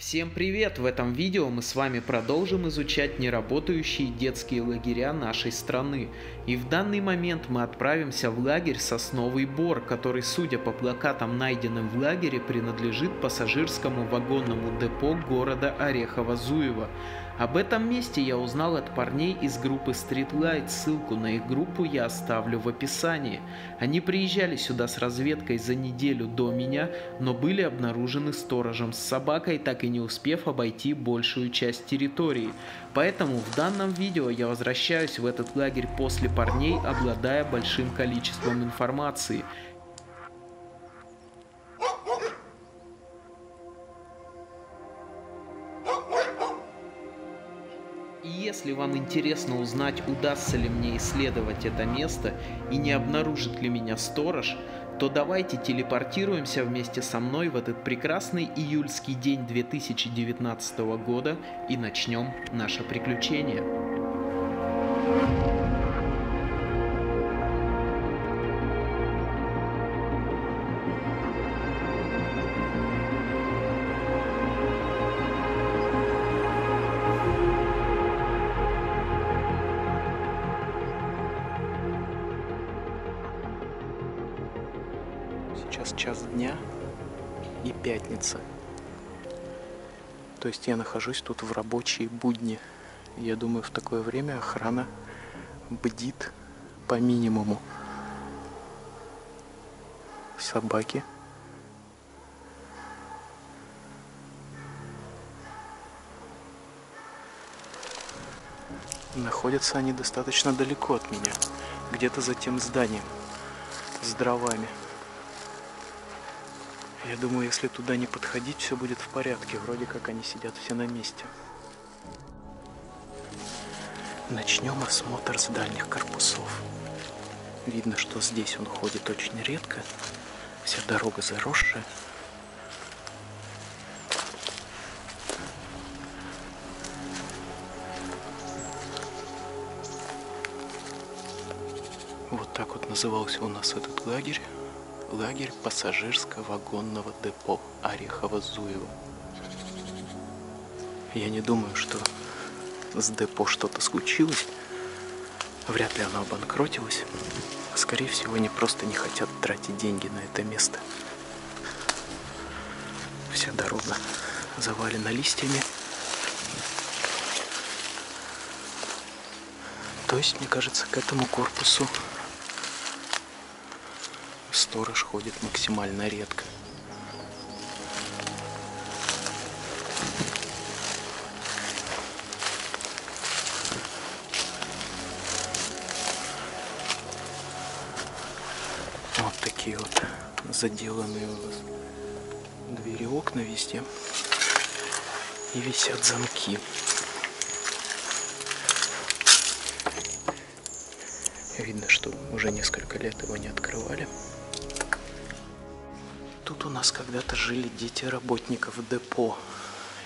Всем привет! В этом видео мы с вами продолжим изучать неработающие детские лагеря нашей страны. И в данный момент мы отправимся в лагерь Сосновый Бор, который, судя по плакатам, найденным в лагере, принадлежит пассажирскому вагонному депо города Орехово-Зуево. Об этом месте я узнал от парней из группы Streetlight, ссылку на их группу я оставлю в описании. Они приезжали сюда с разведкой за неделю до меня, но были обнаружены сторожем с собакой, так и не успев обойти большую часть территории. Поэтому в данном видео я возвращаюсь в этот лагерь после парней, обладая большим количеством информации. Если вам интересно узнать, удастся ли мне исследовать это место и не обнаружит ли меня сторож, то давайте телепортируемся вместе со мной в этот прекрасный июльский день 2019 года и начнем наше приключение. Сейчас час дня и пятница. То есть я нахожусь тут в рабочие будни. Я думаю, в такое время охрана бдит по минимуму. Собаки. Находятся они достаточно далеко от меня. Где-то за тем зданием. С дровами. Я думаю, если туда не подходить, все будет в порядке. Вроде как они сидят все на месте. Начнем осмотр с дальних корпусов. Видно, что здесь он ходит очень редко. Вся дорога заросшая. Вот так вот назывался у нас этот лагерь лагерь пассажирско-вагонного депо Орехово-Зуево. Я не думаю, что с депо что-то случилось. Вряд ли оно обанкротилось. Скорее всего, они просто не хотят тратить деньги на это место. Вся дорога завалена листьями. То есть, мне кажется, к этому корпусу сторож ходит максимально редко. Вот такие вот заделанные у нас двери окна везде. И висят замки. Видно, что уже несколько лет его не открывали. Тут у нас когда-то жили дети работников депо.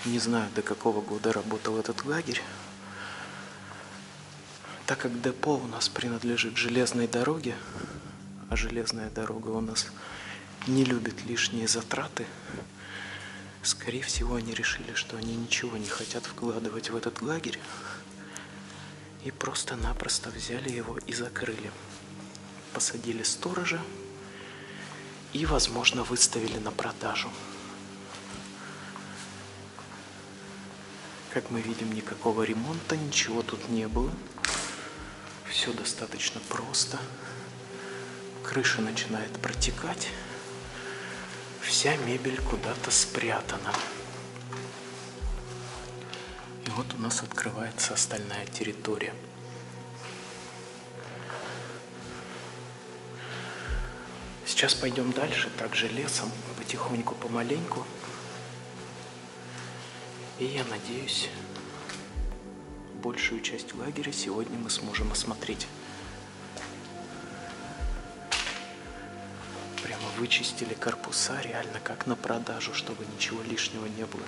Не знаю, до какого года работал этот лагерь. Так как депо у нас принадлежит железной дороге, а железная дорога у нас не любит лишние затраты, скорее всего, они решили, что они ничего не хотят вкладывать в этот лагерь и просто-напросто взяли его и закрыли. Посадили сторожа и, возможно, выставили на продажу. Как мы видим, никакого ремонта, ничего тут не было. Все достаточно просто. Крыша начинает протекать. Вся мебель куда-то спрятана. И вот у нас открывается остальная территория. Сейчас пойдем дальше, также лесом, потихоньку, помаленьку. И я надеюсь, большую часть лагеря сегодня мы сможем осмотреть. Прямо вычистили корпуса, реально как на продажу, чтобы ничего лишнего не было.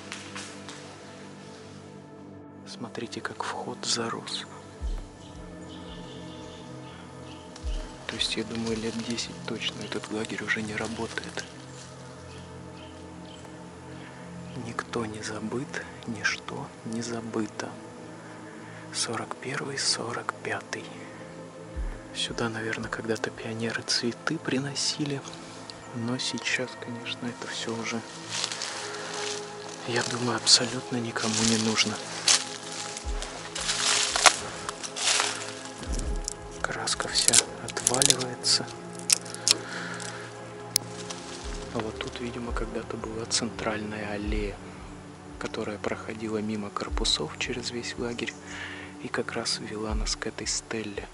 Смотрите, как вход зарос. Есть, я думаю, лет 10 точно этот лагерь уже не работает. Никто не забыт, ничто не забыто. 41 45 -й. Сюда, наверное, когда-то пионеры цветы приносили. Но сейчас, конечно, это все уже, я думаю, абсолютно никому не нужно. Тут, видимо, когда-то была центральная аллея, которая проходила мимо корпусов через весь лагерь и как раз вела нас к этой стелле.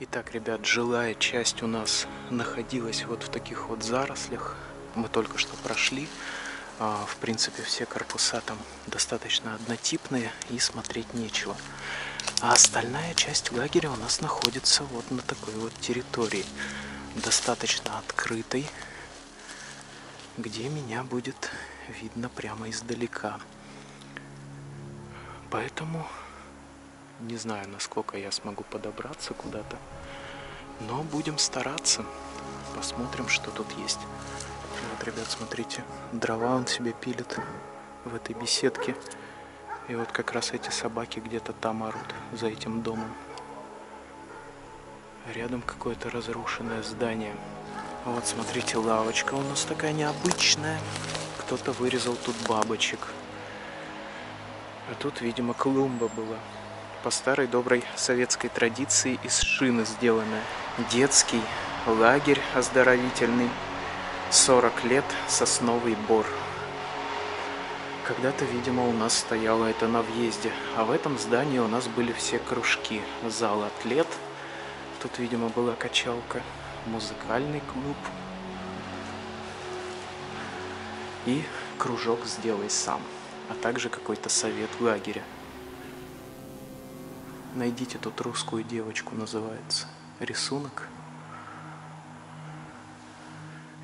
Итак, ребят, жилая часть у нас находилась вот в таких вот зарослях. Мы только что прошли. А, в принципе, все корпуса там достаточно однотипные и смотреть нечего. А остальная часть лагеря у нас находится вот на такой вот территории. Достаточно открытой, где меня будет видно прямо издалека. Поэтому не знаю, насколько я смогу подобраться куда-то. Но будем стараться. Посмотрим, что тут есть. Вот, ребят, смотрите, дрова он себе пилит в этой беседке. И вот как раз эти собаки где-то там орут, за этим домом. Рядом какое-то разрушенное здание. Вот, смотрите, лавочка у нас такая необычная. Кто-то вырезал тут бабочек. А тут, видимо, клумба была по старой доброй советской традиции из шины сделанная. Детский лагерь оздоровительный, 40 лет сосновый бор. Когда-то, видимо, у нас стояло это на въезде, а в этом здании у нас были все кружки. Зал атлет, тут, видимо, была качалка, музыкальный клуб и кружок «Сделай сам», а также какой-то совет лагеря. Найдите тут русскую девочку, называется. Рисунок.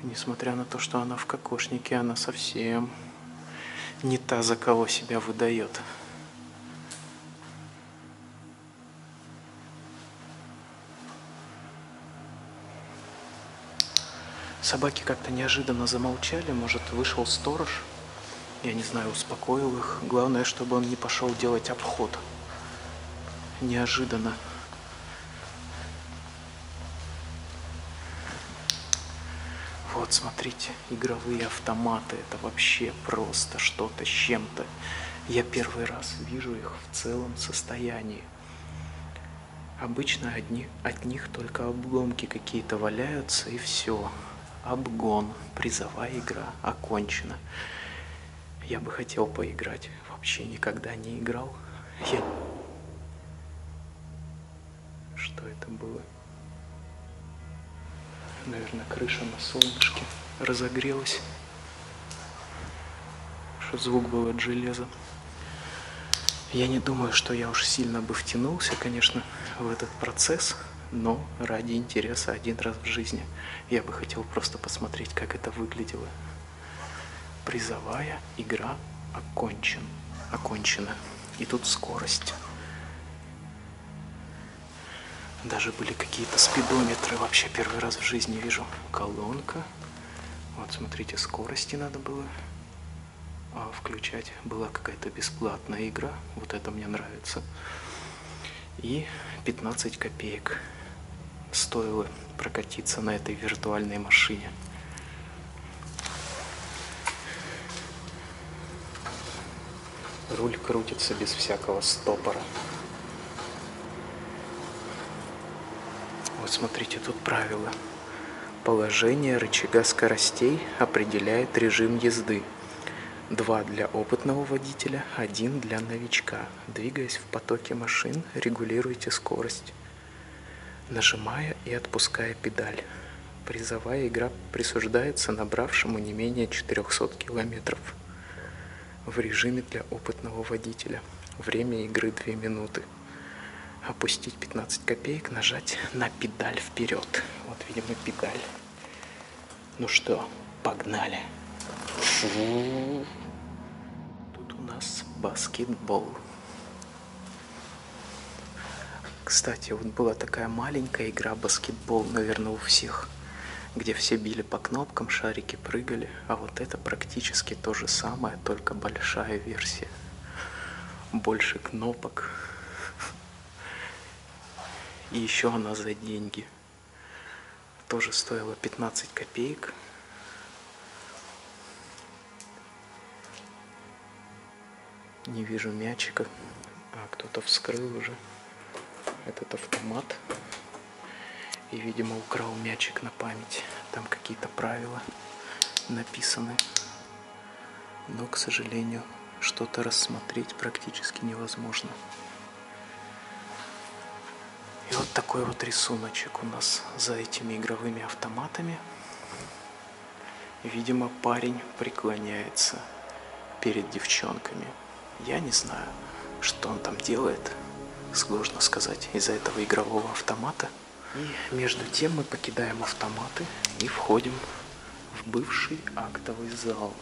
Несмотря на то, что она в кокошнике, она совсем не та, за кого себя выдает. Собаки как-то неожиданно замолчали, может, вышел сторож, я не знаю, успокоил их. Главное, чтобы он не пошел делать обход неожиданно. Вот, смотрите, игровые автоматы. Это вообще просто что-то с чем-то. Я первый раз вижу их в целом состоянии. Обычно одни, от них только обломки какие-то валяются и все. Обгон, призовая игра окончена. Я бы хотел поиграть. Вообще никогда не играл. Я что это было? Наверное, крыша на солнышке разогрелась. Что звук был от железа. Я не думаю, что я уж сильно бы втянулся, конечно, в этот процесс, но ради интереса один раз в жизни я бы хотел просто посмотреть, как это выглядело. Призовая игра окончен, окончена. И тут скорость. Даже были какие-то спидометры. Вообще первый раз в жизни вижу. Колонка. Вот смотрите, скорости надо было а, включать. Была какая-то бесплатная игра. Вот это мне нравится. И 15 копеек стоило прокатиться на этой виртуальной машине. Руль крутится без всякого стопора. Вот смотрите, тут правило. Положение рычага скоростей определяет режим езды. Два для опытного водителя, один для новичка. Двигаясь в потоке машин, регулируйте скорость, нажимая и отпуская педаль. Призовая игра присуждается набравшему не менее 400 километров в режиме для опытного водителя. Время игры 2 минуты опустить 15 копеек, нажать на педаль вперед. Вот, видимо, педаль. Ну что, погнали. Тут у нас баскетбол. Кстати, вот была такая маленькая игра баскетбол, наверное, у всех, где все били по кнопкам, шарики прыгали, а вот это практически то же самое, только большая версия. Больше кнопок. И еще она за деньги. Тоже стоила 15 копеек. Не вижу мячика. А, кто-то вскрыл уже этот автомат. И, видимо, украл мячик на память. Там какие-то правила написаны. Но, к сожалению, что-то рассмотреть практически невозможно. И вот такой вот рисуночек у нас за этими игровыми автоматами. Видимо, парень преклоняется перед девчонками. Я не знаю, что он там делает, сложно сказать, из-за этого игрового автомата. И между тем мы покидаем автоматы и входим в бывший актовый зал,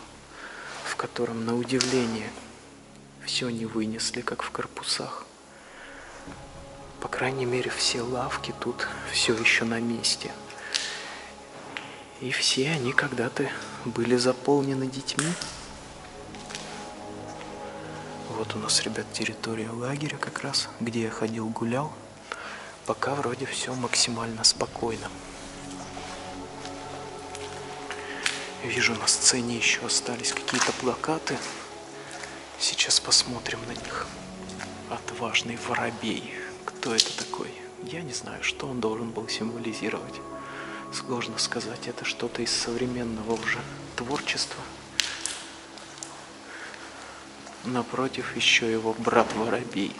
в котором, на удивление, все не вынесли, как в корпусах. По крайней мере, все лавки тут все еще на месте. И все они когда-то были заполнены детьми. Вот у нас, ребят, территория лагеря как раз, где я ходил, гулял. Пока вроде все максимально спокойно. Вижу, на сцене еще остались какие-то плакаты. Сейчас посмотрим на них. Отважный воробей. Кто это такой? Я не знаю, что он должен был символизировать. Сложно сказать, это что-то из современного уже творчества – Напротив еще его брат Воробей.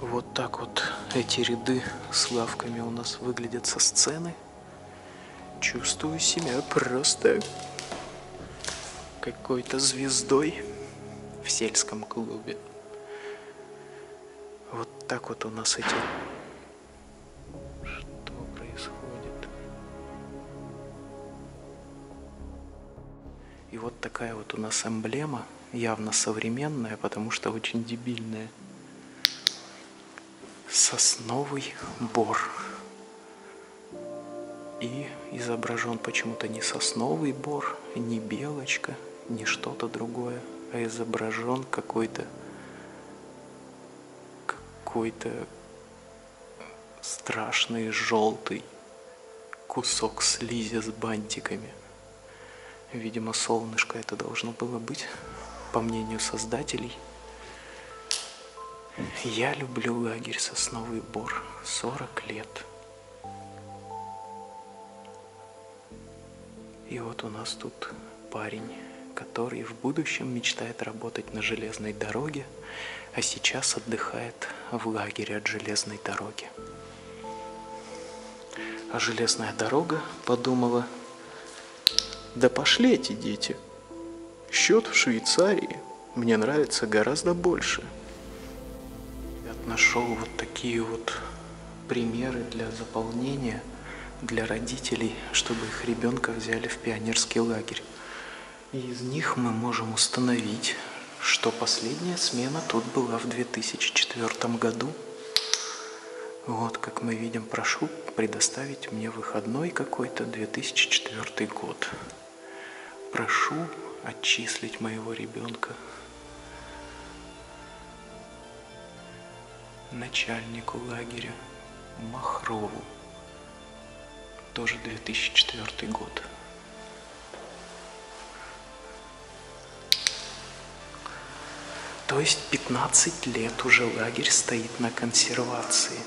Вот так вот эти ряды с лавками у нас выглядят со сцены. Чувствую себя просто какой-то звездой в сельском клубе. Так вот у нас эти И вот такая вот у нас эмблема, явно современная, потому что очень дебильная. Сосновый бор. И изображен почему-то не сосновый бор, не белочка, не что-то другое, а изображен какой-то какой-то страшный желтый кусок слизи с бантиками – Видимо, солнышко это должно было быть, по мнению создателей. Я люблю лагерь Сосновый Бор 40 лет. И вот у нас тут парень, который в будущем мечтает работать на железной дороге, а сейчас отдыхает в лагере от железной дороги. А железная дорога подумала, да пошли эти дети. Счет в Швейцарии мне нравится гораздо больше. Я нашел вот такие вот примеры для заполнения для родителей, чтобы их ребенка взяли в пионерский лагерь. И из них мы можем установить, что последняя смена тут была в 2004 году. Вот, как мы видим, прошу предоставить мне выходной какой-то 2004 год прошу отчислить моего ребенка начальнику лагеря Махрову, тоже 2004 год. То есть 15 лет уже лагерь стоит на консервации.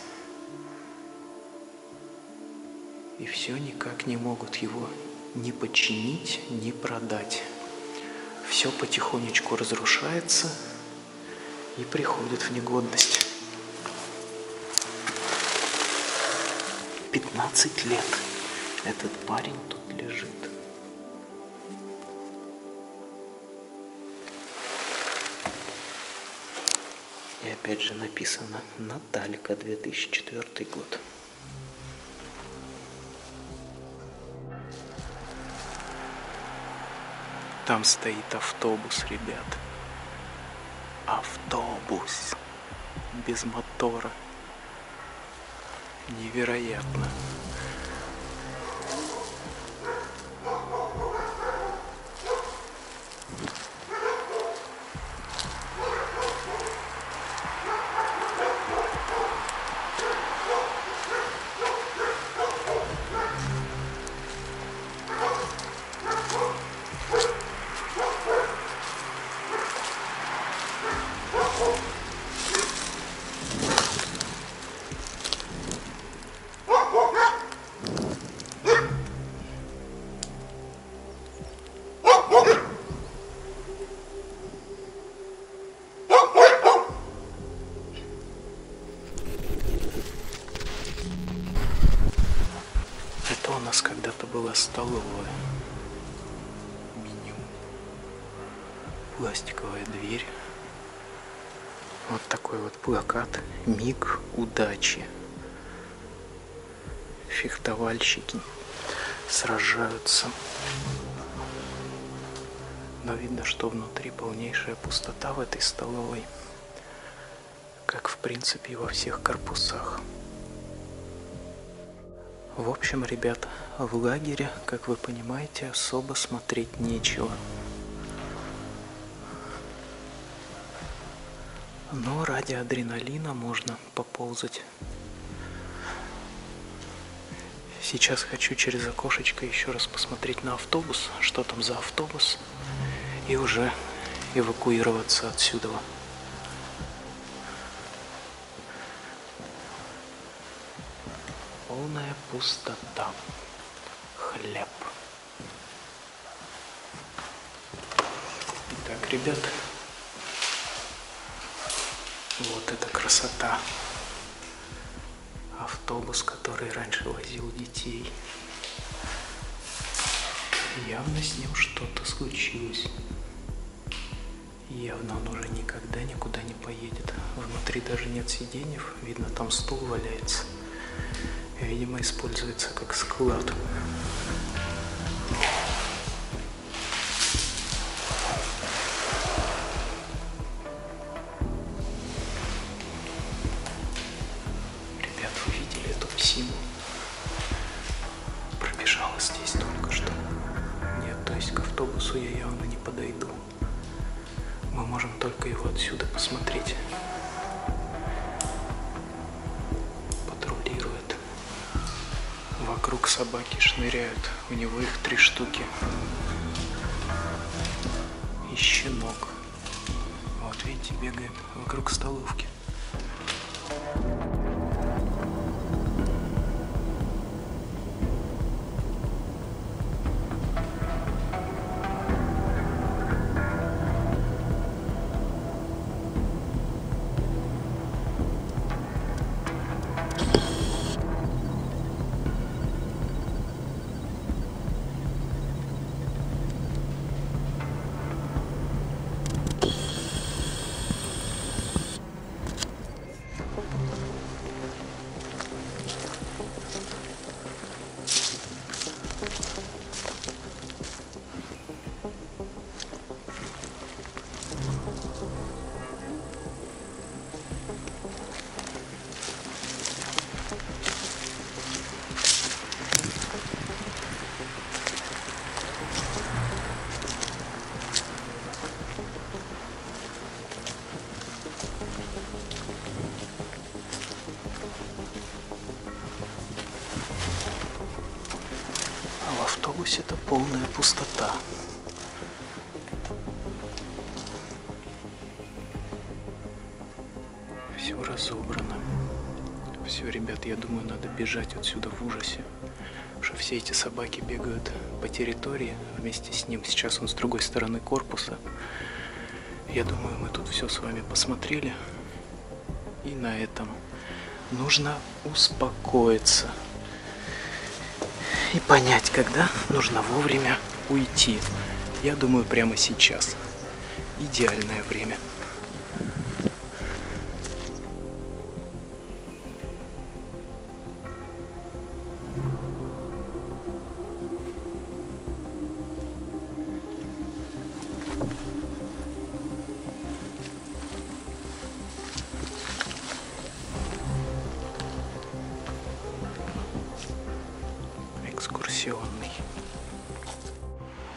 И все никак не могут его ни починить, ни продать. Все потихонечку разрушается и приходит в негодность. 15 лет этот парень тут лежит. Опять же написано Наталька, 2004 год. Там стоит автобус, ребят. Автобус. без мотора. Невероятно. Была столовая. Меню. Пластиковая дверь. Вот такой вот плакат. Миг удачи. Фехтовальщики сражаются. Но видно, что внутри полнейшая пустота в этой столовой. Как в принципе и во всех корпусах. В общем, ребята, в лагере, как вы понимаете, особо смотреть нечего. Но ради адреналина можно поползать. Сейчас хочу через окошечко еще раз посмотреть на автобус, что там за автобус, и уже эвакуироваться отсюда. Полная пустота. Хлеб. Итак, ребят, вот это красота. Автобус, который раньше возил детей. Явно с ним что-то случилось. Явно он уже никогда никуда не поедет. Внутри даже нет сиденьев, видно там стул валяется. Видимо, используется как склад. Вокруг собаки шныряют. У него их три штуки. И щенок. Вот видите, бегает вокруг столовки. Все разобрано. Все, ребят, я думаю, надо бежать отсюда в ужасе. Что все эти собаки бегают по территории вместе с ним. Сейчас он с другой стороны корпуса. Я думаю, мы тут все с вами посмотрели. И на этом нужно успокоиться и понять, когда нужно вовремя уйти. Я думаю, прямо сейчас. Идеальное время. Экскурсионный.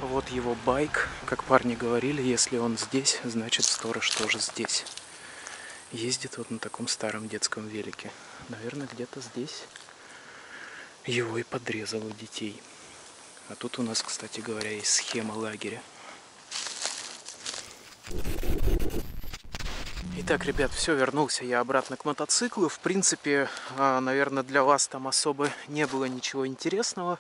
Вот его байк. Как парни говорили, если он здесь, значит сторож тоже здесь. Ездит вот на таком старом детском велике. Наверное, где-то здесь его и подрезало детей. А тут у нас, кстати говоря, есть схема лагеря. Итак, ребят, все, вернулся я обратно к мотоциклу. В принципе, а, наверное, для вас там особо не было ничего интересного.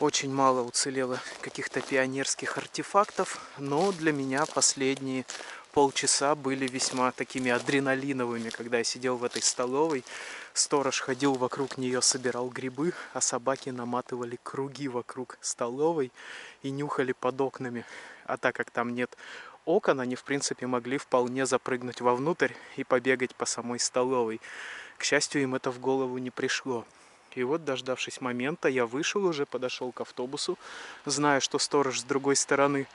Очень мало уцелело каких-то пионерских артефактов, но для меня последние полчаса были весьма такими адреналиновыми, когда я сидел в этой столовой. Сторож ходил вокруг нее, собирал грибы, а собаки наматывали круги вокруг столовой и нюхали под окнами. А так как там нет окон, они в принципе могли вполне запрыгнуть вовнутрь и побегать по самой столовой. К счастью, им это в голову не пришло. И вот, дождавшись момента, я вышел уже, подошел к автобусу, зная, что сторож с другой стороны,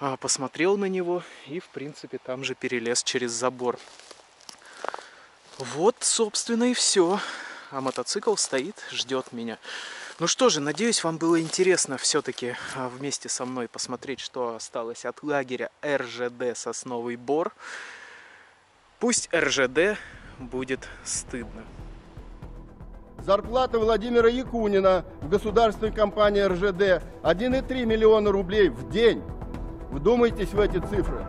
а, посмотрел на него и, в принципе, там же перелез через забор. Вот, собственно, и все. А мотоцикл стоит, ждет меня. Ну что же, надеюсь, вам было интересно все-таки а, вместе со мной посмотреть, что осталось от лагеря РЖД «Сосновый Бор». Пусть РЖД будет стыдно. Зарплата Владимира Якунина в государственной компании РЖД 1,3 миллиона рублей в день. Вдумайтесь в эти цифры.